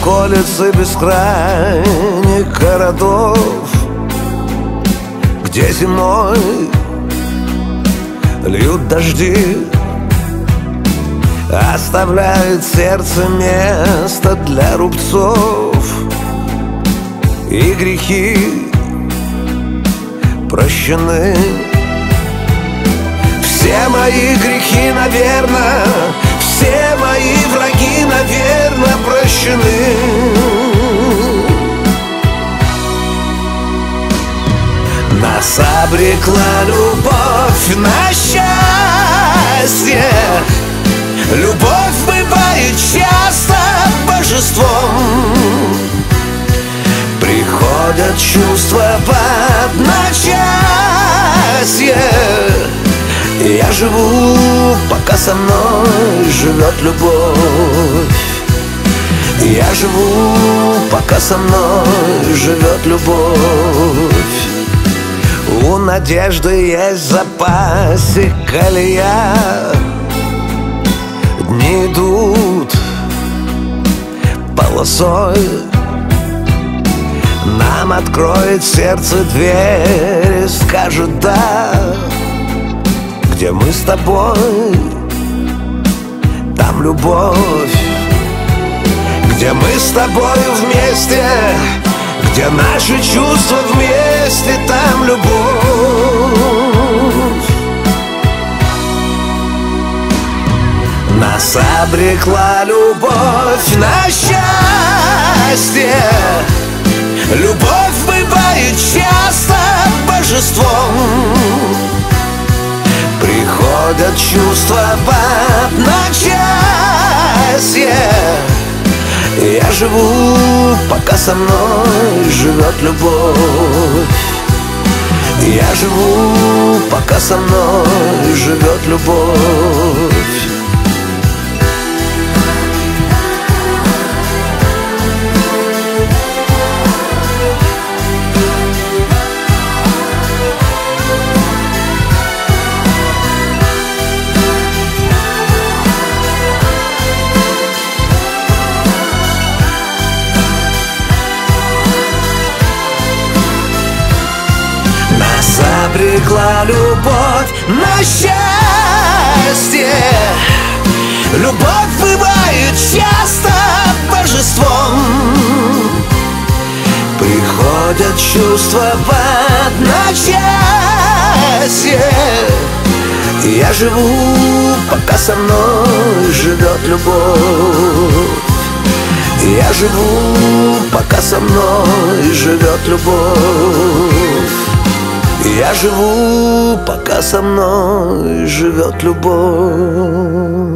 околице бескрайних городов Где зимой льют дожди Оставляет сердце место для рубцов И грехи прощены. Все мои грехи, наверное Нас обрекла любовь на счастье. Любовь бывает часто божеством. Приходят чувства под одночасье Я живу, пока со мной живет любовь. Я живу, пока со мной живет любовь У надежды есть запасик колея. Дни идут полосой. Нам откроет сердце дверь и скажет «да» Где мы с тобой, там любовь. Где мы с тобой вместе, где наши чувства вместе, там любовь. Нас обрекла любовь на счастье. Любовь бывает часто божеством. Приходят чувства под одночасье Я живу, пока со мной живет любовь. Я живу, пока со мной живет любовь обрекла любовь на счастье. Любовь бывает часто божеством. Приходят чувства под одночасье. Я живу, пока со мной живет любовь. Я живу, пока со мной живет любовь я живу, пока со мной живет любовь.